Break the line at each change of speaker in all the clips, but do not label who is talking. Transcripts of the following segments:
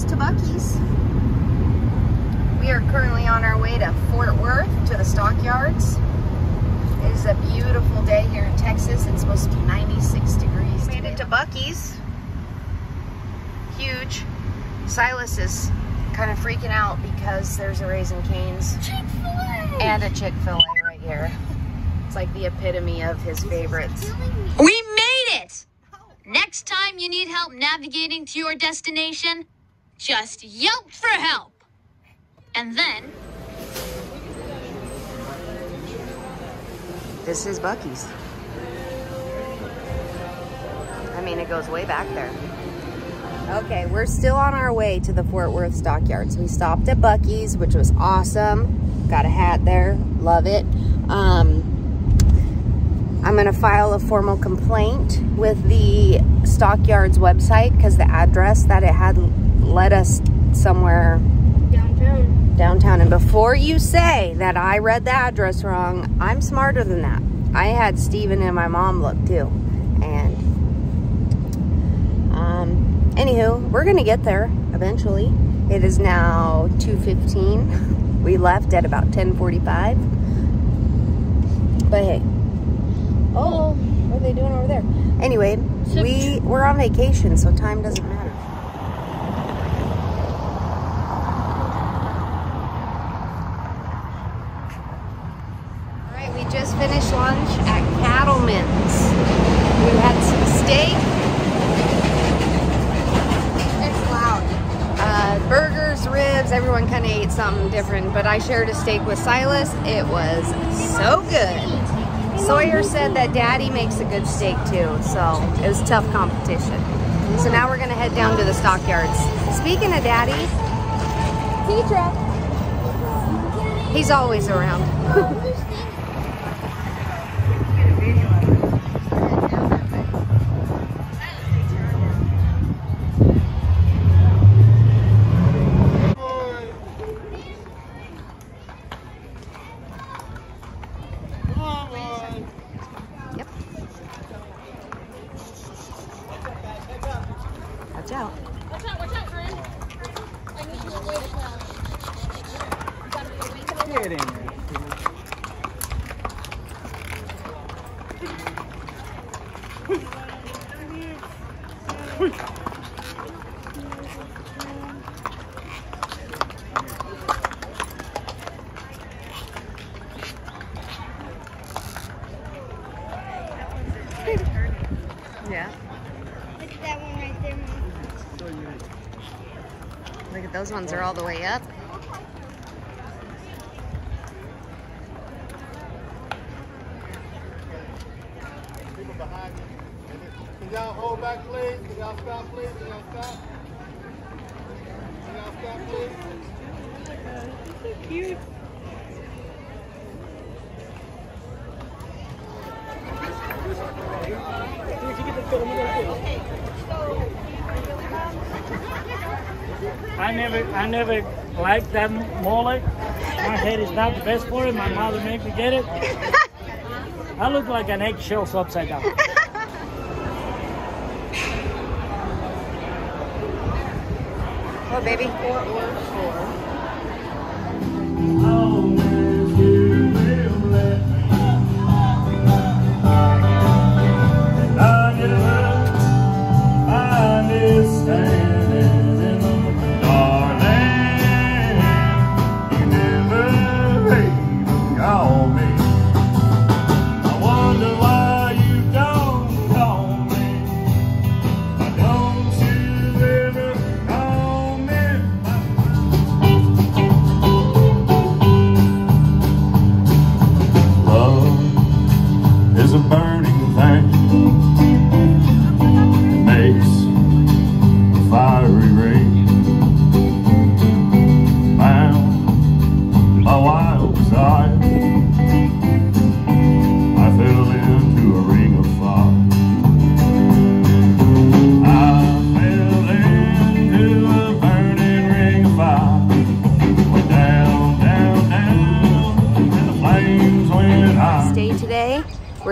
to Buc-ee's. We are currently on our way to Fort Worth to the stockyards. It is a beautiful day here in Texas. It's supposed to be 96 degrees. Made it to Buc-ee's. Huge. Silas is kind of freaking out because there's a Raising Cane's and a Chick-fil-A right here. It's like the epitome of his favorites. We made it! Oh. Next time you need help navigating to your destination, just yelped for help. And then. This is Buc-ee's. I mean, it goes way back there. Okay, we're still on our way to the Fort Worth Stockyards. We stopped at Buc-ee's, which was awesome. Got a hat there, love it. Um, I'm gonna file a formal complaint with the Stockyards website because the address that it had led us somewhere downtown. Downtown. And before you say that I read the address wrong, I'm smarter than that. I had Steven and my mom look too. And um, anywho, we're gonna get there eventually. It is now 2.15. We left at about 10.45. But hey, oh, what are they doing over there? Anyway, we, we're on vacation, so time doesn't matter. everyone kind of ate something different, but I shared a steak with Silas. It was so good. Sawyer said that Daddy makes a good steak too, so it was tough competition. So now we're gonna head down to the stockyards. Speaking of Daddy, Petra. He's always around. Yeah. Look at that one right there, so Look at those ones are all the way up. Can y'all hold back, please? Can y'all stop, please? Can y'all stop? Can y'all stop, please? Oh, so cute. I never, I never liked that mullet. My head is not the best for it. My mother made me get it. I look like an eggshell so upside down. Oh, baby. Four or four. Oh,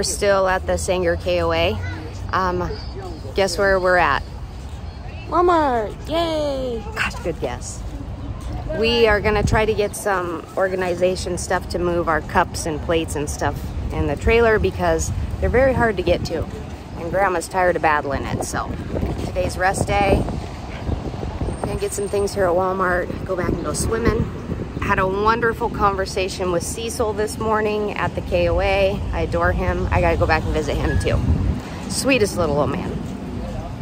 We're still at the Sanger KOA. Um, guess where we're at? Walmart, yay! Gosh, good guess. We are gonna try to get some organization stuff to move our cups and plates and stuff in the trailer because they're very hard to get to. And grandma's tired of battling it, so today's rest day. Gonna get some things here at Walmart, go back and go swimming had a wonderful conversation with Cecil this morning at the KOA. I adore him. I gotta go back and visit him too. Sweetest little old man.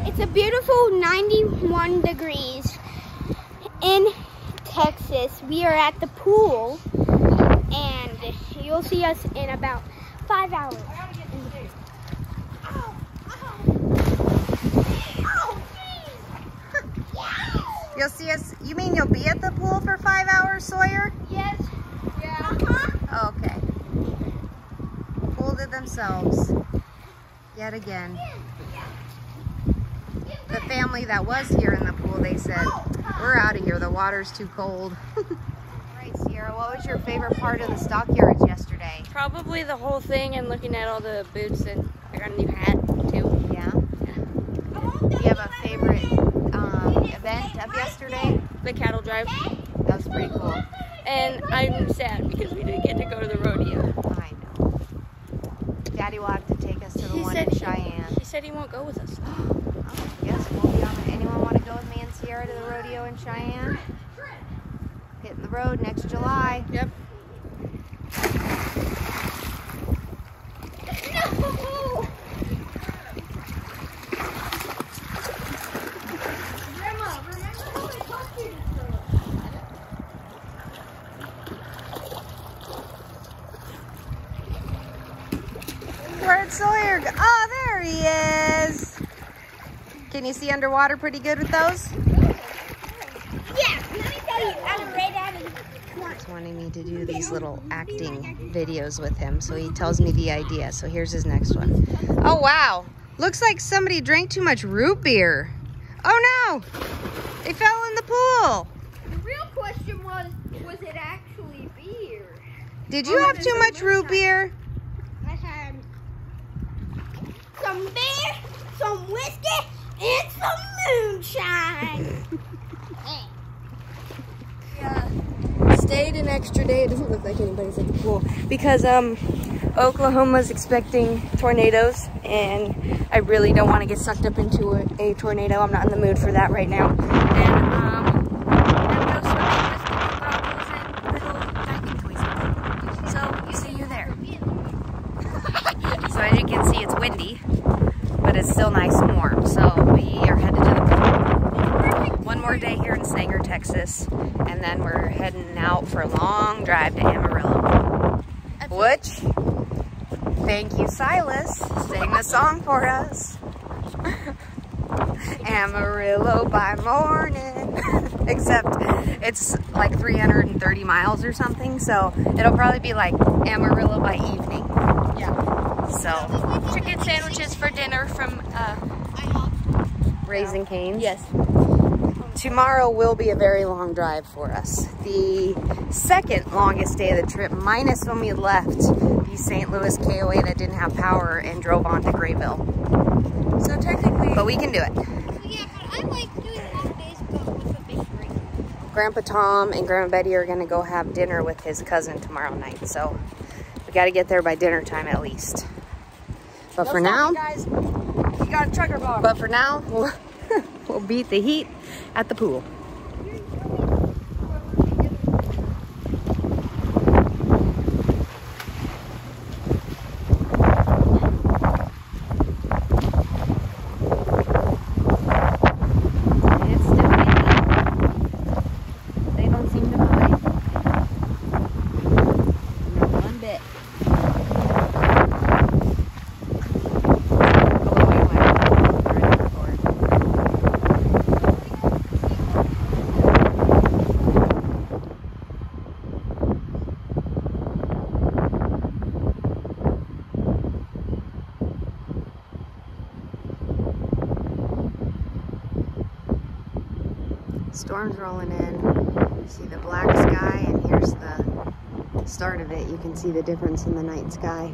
It's a beautiful 91 degrees in Texas. We are at the pool and you'll see us in about five hours. You'll see us, you mean you'll be at the pool for five hours, Sawyer? Yes. Yeah. Uh -huh. Okay. themselves yet again. The family that was here in the pool, they said, we're out of here. The water's too cold. Sierra, what was your favorite part of the stockyards yesterday? Probably the whole thing and looking at all the boots and I got a new hat. the cattle drive. That was pretty cool. And I'm sad because we didn't get to go to the rodeo. I know. Daddy will have to take us to the he one in Cheyenne. He, he, said he won't go with us. oh, yes, we'll be on it. Anyone want to go with me and Sierra to the rodeo in Cheyenne? Hitting the road next July. Yep. No! Can you see underwater pretty good with those? Yeah, let me tell you, I'm afraid I He's wanting me to do these little acting videos with him, so he tells me the idea. So here's his next one. Oh, wow. Looks like somebody drank too much root beer. Oh, no. They fell in the pool. The real question was, was it actually beer? Did you oh, have too much root time. beer? some beer, some whiskey, it's the moonshine. yeah. Stayed an extra day. It doesn't look like anybody's at the pool because um, Oklahoma's expecting tornadoes and I really don't want to get sucked up into a, a tornado. I'm not in the mood for that right now. song for us. Amarillo by morning. Except it's like 330 miles or something, so it'll probably be like Amarillo by evening. Yeah. So, chicken sandwiches for dinner from uh, Raising Cane's. Yes. Tomorrow will be a very long drive for us. The second longest day of the trip, minus when we left St. Louis, KOA that didn't have power and drove on to Grayville. So technically... But we can do it. Yeah, but I like doing holidays but with a big Grandpa Tom and Grandma Betty are going to go have dinner with his cousin tomorrow night. So we got to get there by dinner time at least. But for now... Guys. You got a trucker But for now, we'll, we'll beat the heat at the pool. storm's rolling in. You see the black sky and here's the start of it. You can see the difference in the night sky.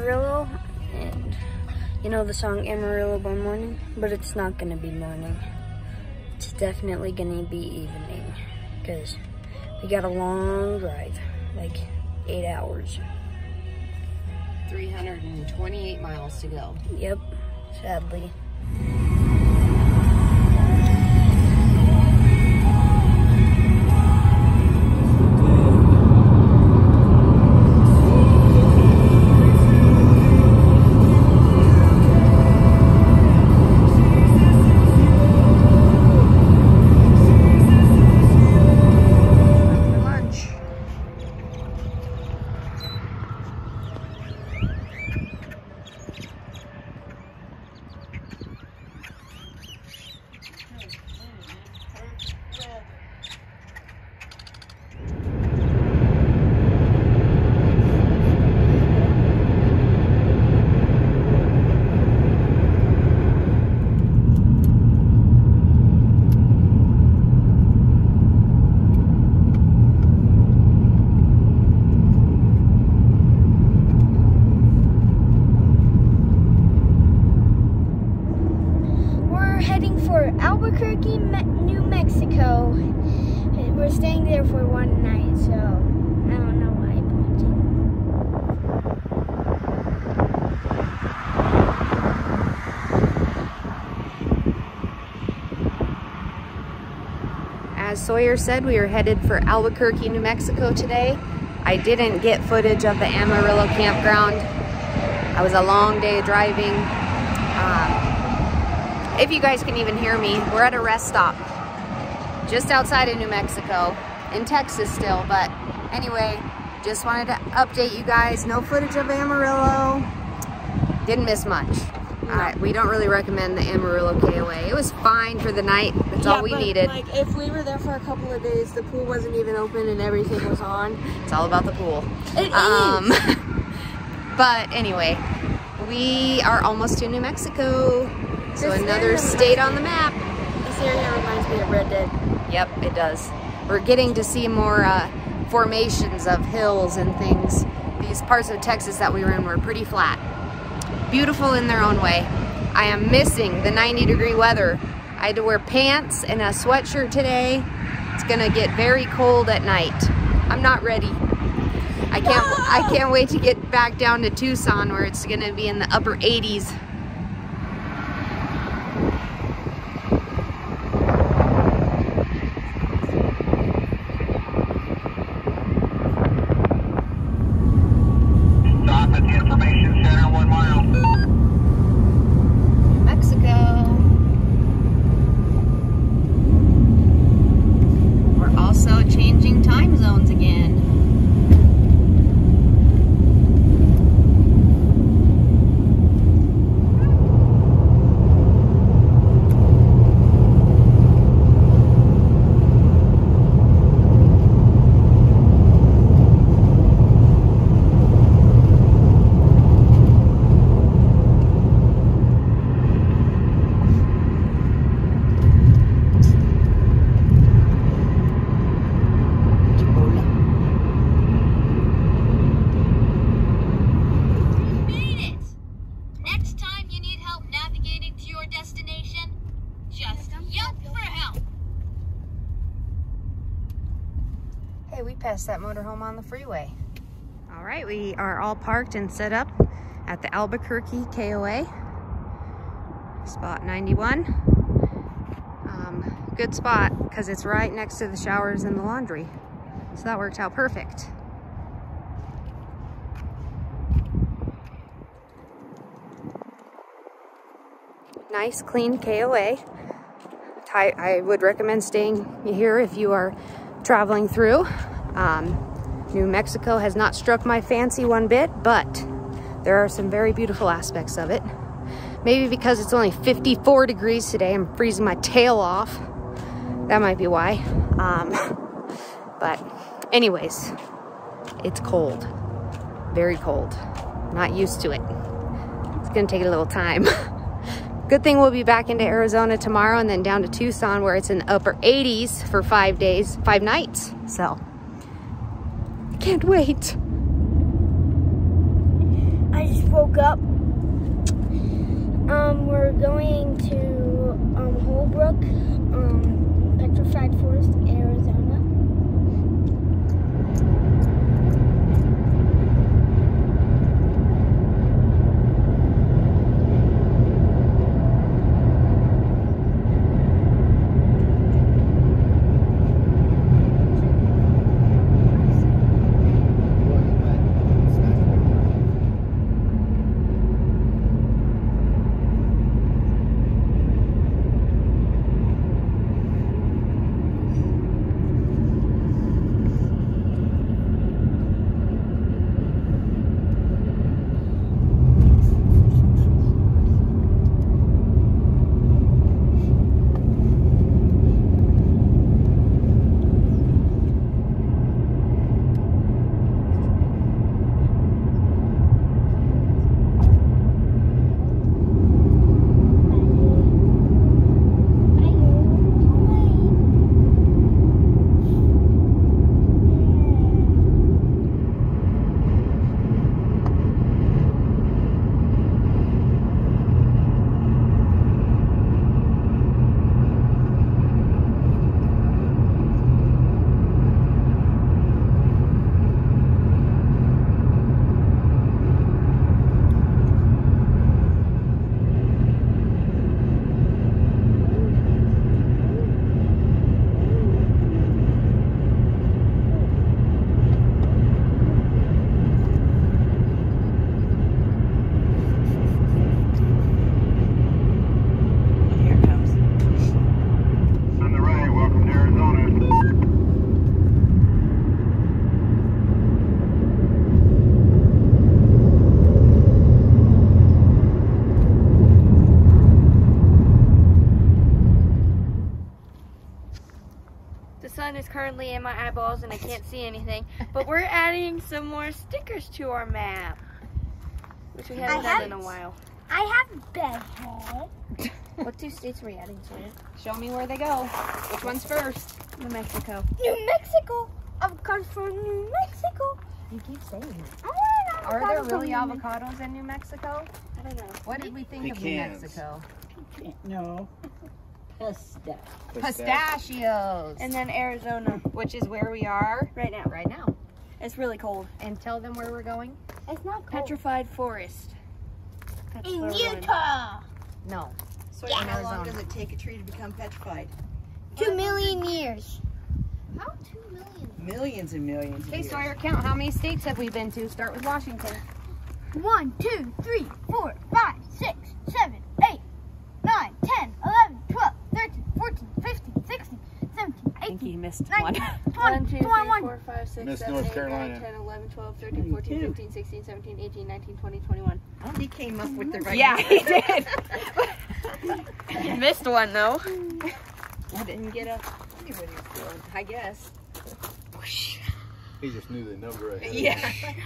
Amarillo and you know the song Amarillo by morning, but it's not gonna be morning. It's definitely gonna be evening because we got a long drive, like eight hours. 328 miles to go. Yep, sadly. Sawyer said, we are headed for Albuquerque, New Mexico today. I didn't get footage of the Amarillo campground. I was a long day driving. Um, if you guys can even hear me, we're at a rest stop just outside of New Mexico, in Texas still, but anyway, just wanted to update you guys. No footage of Amarillo. Didn't miss much. Uh, we don't really recommend the Amarillo KOA. It was fine for the night. That's yeah, all we but, needed. Like if we were there for a couple of days, the pool wasn't even open and everything was on. It's all about the pool. It um, is. but anyway, we are almost to New Mexico. This so another state on the map. This area reminds me of Red Dead. Yep, it does. We're getting to see more uh, formations of hills and things. These parts of Texas that we were in were pretty flat beautiful in their own way. I am missing the 90 degree weather. I had to wear pants and a sweatshirt today. It's gonna get very cold at night. I'm not ready. I can't, no! I can't wait to get back down to Tucson where it's gonna be in the upper 80s. past that motorhome on the freeway. All right, we are all parked and set up at the Albuquerque KOA, spot 91. Um, good spot because it's right next to the showers and the laundry. So that worked out perfect. Nice, clean KOA. I would recommend staying here if you are traveling through. Um, New Mexico has not struck my fancy one bit, but there are some very beautiful aspects of it. Maybe because it's only 54 degrees today, I'm freezing my tail off. That might be why. Um, but anyways, it's cold, very cold. Not used to it. It's gonna take a little time. Good thing we'll be back into Arizona tomorrow and then down to Tucson where it's in the upper 80s for five days, five nights, so. Can't wait. I just woke up. Um, we're going to um, Holbrook, um, Petrified Forest area. in my eyeballs and I can't see anything. But we're adding some more stickers to our map, which we haven't done in a while. I have Bedhead. what two states are we adding to it? Show me where they go. Which one's first? New Mexico. New Mexico. Of course, from New Mexico. You keep saying that. Oh, are there really avocados in New Mexico? I don't know. What did we think Pecans. of New Mexico? No pistachios. And then Arizona. Which is where we are. Right now. Right now. It's really cold. And tell them where we're going. It's not cold. Petrified Forest. That's in Utah. No. So yeah. how long does it take a tree to become petrified? Two million years. How two million? Millions and millions Okay, Sawyer, count. How many states have we been to? Start with Washington. One, two, three, four, five, six, seven, think he missed Nine, one. one, one, two, three, one. four, five, six, Miss seven, North eight, Carolina. 9, 10, 11, 12, 13, 14, 15, 16, 17, 18, 19, 20, 21. he came up with the mm-hmm. right Yeah, he did. missed one, though. I didn't get a anybody, I guess. He just knew the number. Ahead. Yeah.